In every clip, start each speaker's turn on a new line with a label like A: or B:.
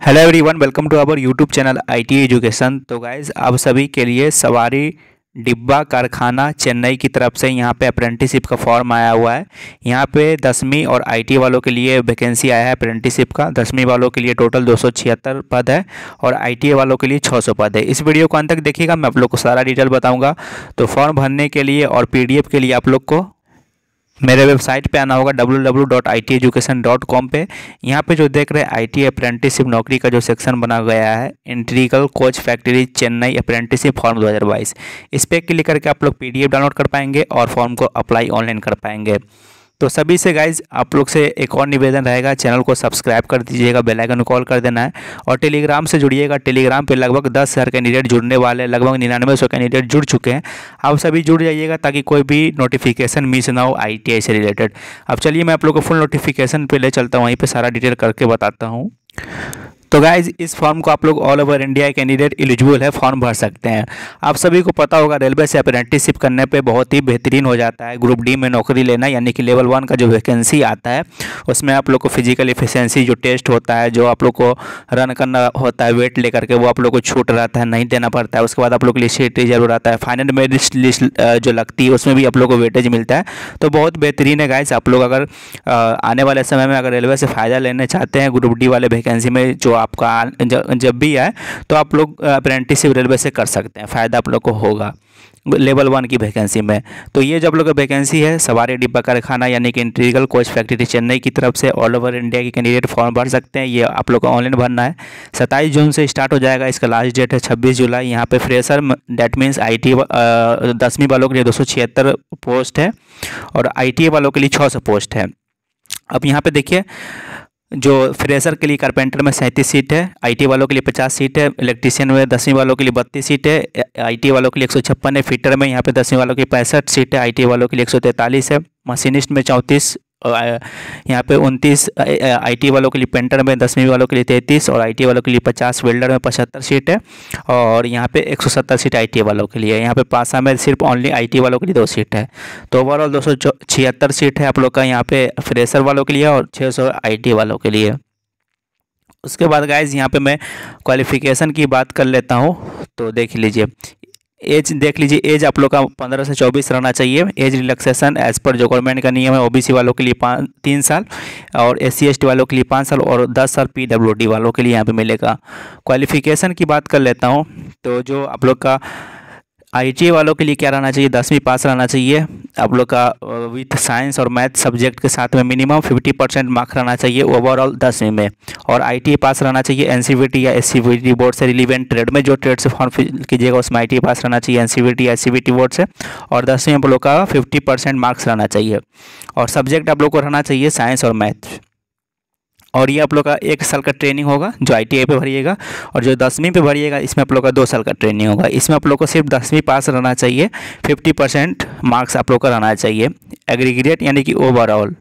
A: Hello everyone welcome to our YouTube channel IT education तो guys आप सभी के लिए सवारी डिब्बा कारखाना चेन्नई की तरफ़ से यहाँ पे अप्रेंटिसिप का फॉर्म आया हुआ है। यहाँ पे दसवीं और आईटी वालों के लिए वैकेंसी आया है अप्रेंटिसिप का। दसवीं वालों के लिए टोटल दो सौ छिहत्तर पद है और आईटीआई वालों के लिए 600 पद है। इस वीडियो को अंत तक देखिएगा, मैं आप लोग को सारा डिटेल बताऊँगा। तो फॉर्म भरने के लिए और पीडीएफ के लिए आप लोग को मेरे वेबसाइट पे आना होगा www.iteducation.com पे। यहाँ पे जो देख रहे हैं आई अप्रेंटिसिप नौकरी का जो सेक्शन बना गया है integral coach factory Chennai apprenticeship form 2022 इस पर क्लिक करके आप लोग पीडीएफ डाउनलोड कर पाएँगे और फॉर्म को अप्लाई ऑनलाइन कर पाएँगे। तो सभी से गाइज़ आप लोग से एक और निवेदन रहेगा, चैनल को सब्सक्राइब कर दीजिएगा बेल आइकन कॉल कर देना है। और टेलीग्राम से जुड़िएगा टेलीग्राम पे लगभग दस हज़ार कैंडिडेट जुड़ने वाले हैं, लगभग निन्यानवे सौ कैंडिडेट जुड़ चुके हैं। आप सभी जुड़ जाइएगा ताकि कोई भी नोटिफिकेशन मिस ना हो आई से रिलेटेड अब चलिए मैं आप लोग को फुल नोटिफिकेशन पर ले चलता हूँ, वहीं पर सारा डिटेल करके बताता हूँ। तो गाइज़ इस फॉर्म को आप लोग all over India candidate eligible है फॉर्म भर सकते हैं। आप सभी को पता होगा रेलवे से अप्रेंटिसशिप करने पे बहुत ही बेहतरीन हो जाता है। ग्रुप डी में नौकरी लेना, यानी कि लेवल वन का जो वैकेंसी आता है, उसमें आप लोग को फ़िज़िकल इफिशेंसी जो टेस्ट होता है, जो आप लोग को रन करना होता है वेट लेकर के, वो आप लोग को छूट रहता है, नहीं देना पड़ता है। उसके बाद आप लोग के सीट रिज़र्व रहता है। फाइनल मेरिट लिस्ट जो लगती है, उसमें भी आप लोग को वेटेज मिलता है। तो बहुत बेहतरीन है गाइज़ आप लोग अगर आने वाले समय में अगर रेलवे से फ़ायदा लेना चाहते हैं ग्रुप डी वाले वैकेंसी में, जो आपका, जब भी आए तो आप लोग अप्रेंटिसिप रेलवे से कर सकते हैं। फ़ायदा आप लोग को होगा। लेवल वन की वैकेंसी में। तो ये जब लोग वैकेंसी है, सवारी, डिब्बा, कारखाना, यानी कि इंटीग्रल कोच फैक्ट्री चेन्नई की तरफ़ से ऑल ओवर इंडिया के कैंडिडेट फॉर्म भर सकते हैं। ये आप लोग को ऑनलाइन भरना है। सत्ताईस जून से स्टार्ट हो जाएगा। इसका लास्ट डेट है छब्बीस जुलाई। यहाँ पे fresher date means I T दसवीं वालों के लिए दो सौ छिहत्तर पोस्ट है और आई वालों के लिए छः सौ पोस्ट है। अब यहाँ पे देखिए जो फ्रेशर के लिए कारपेंटर में सैंतीस सीट है, आईटी वालों के लिए पचास सीट है, इलेक्ट्रीशियन में दसवीं वालों के लिए बत्तीस सीट है, आईटी वालों के लिए एक सौ छप्पन है, फिटर में यहाँ पे दसवीं वालों की पैंसठ सीट है, आईटी वालों के लिए एक सौ तैंतालीस है, मशीनिस्ट में चौंतीस यहाँ पे उनतीस आईटी वालों के लिए पेंटर में, दसवीं वालों के लिए तैंतीस और आईटी वालों के लिए पचास, वेल्डर में पचहत्तर सीट है और यहाँ पे एक सौ सत्तर सीट आईटी वालों के लिए यहाँ पे पासा में सिर्फ़ ओनली आईटी वालों के लिए दो सीट है। तो ओवरऑल दो सौ छिहत्तर सीट है आप लोग का यहाँ पे फ्रेशर वालों के लिए और छः सौ आई वालों के लिए। उसके बाद गाइज़ यहाँ पे मैं क्वालिफ़िकेशन की बात कर लेता हूँ तो देख लीजिए। एज देख लीजिए, एज आप लोग का पंद्रह से चौबीस रहना चाहिए। एज रिलैक्सेशन एज पर जो गवर्नमेंट का नियम है ओबीसी वालों के लिए पाँच, तीन साल और एस सी वालों के लिए पाँच साल और दस साल पीडब्ल्यूडी वालों के लिए यहाँ पे मिलेगा। क्वालिफिकेशन की बात कर लेता हूँ तो जो आप लोग का आई वालों के लिए क्या रहना चाहिए, दसवीं पास रहना चाहिए आप लोग का विथ साइंस और मैथ सब्जेक्ट के साथ में मिनिमम फिफ्टी परसेंट मार्क्स रहना चाहिए ओवरऑल दसवीं में। और आई पास रहना चाहिए एनसीबीटी या एससीबीटी बोर्ड से रिलीवेंट ट्रेड में, जो ट्रेड से फॉर्म फिल कीजिएगा, उसमें आई पास रहना चाहिए एनसीबीटी या एससीबीटी बोर्ड से। और दसवीं आप लोग का फिफ्टी मार्क्स रहना चाहिए। और सब्जेक्ट आप लोग को रहना चाहिए साइंस और मैथ और ये आप लोग का एक साल का ट्रेनिंग होगा, जो आई पे भरिएगा और जो दसवीं पे भरिएगा, इसमें आप लोग का दो साल का ट्रेनिंग होगा। इसमें आप लोग को सिर्फ़ दसवीं पास रहना चाहिए, फिफ्टी परसेंट मार्क्स आप लोग का रहना चाहिए एग्रीग्रेट यानी कि ओवरऑल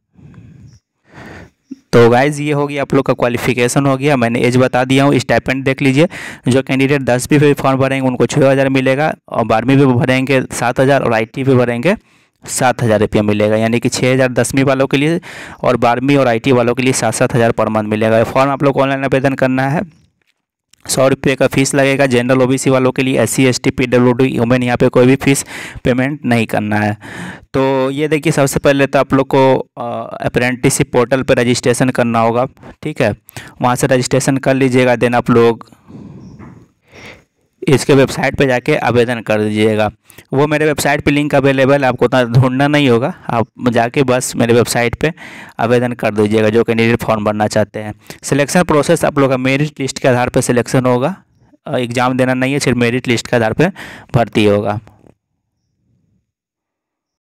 A: तो गाइज़ ये होगी आप लोग का क्वालिफिकेशन हो गया। मैंने एज बता दिया हूँ स्टाइपेंट देख लीजिए। जो कैंडिडेट दसवीं पे फॉर्म भरेंगे, उनको छः हज़ार मिलेगा और बारहवीं पे भरेंगे सात हज़ार और आई पे भरेंगे। सात हज़ार रुपया मिलेगा, यानी कि छः हज़ार दसवीं वालों के लिए और बारहवीं और आईटी वालों के लिए सात सात हज़ार पर मंथ मिलेगा। फॉर्म आप लोग को ऑनलाइन आवेदन करना है। सौ रुपये का फ़ीस लगेगा। जनरल ओबीसी वालों के लिए S C S T P W D women यहाँ पे कोई भी फ़ीस पेमेंट नहीं करना है। तो ये देखिए, सबसे पहले तो आप लोग को अप्रेंटिसशिप पोर्टल पर रजिस्ट्रेशन करना होगा, ठीक है? वहाँ से रजिस्ट्रेशन कर लीजिएगा, देन आप लोग इसके वेबसाइट पे जाके आवेदन कर दीजिएगा। वो मेरे वेबसाइट पे लिंक अवेलेबल आपको उतना ढूंढना नहीं होगा। आप जाके बस मेरे वेबसाइट पे आवेदन कर दीजिएगा, जो कैंडिडेट फॉर्म भरना चाहते हैं। सिलेक्शन प्रोसेस आप लोग का मेरिट लिस्ट के आधार पर सिलेक्शन होगा। एग्ज़ाम देना नहीं है, सिर्फ़ मेरिट लिस्ट के आधार पर भर्ती होगा।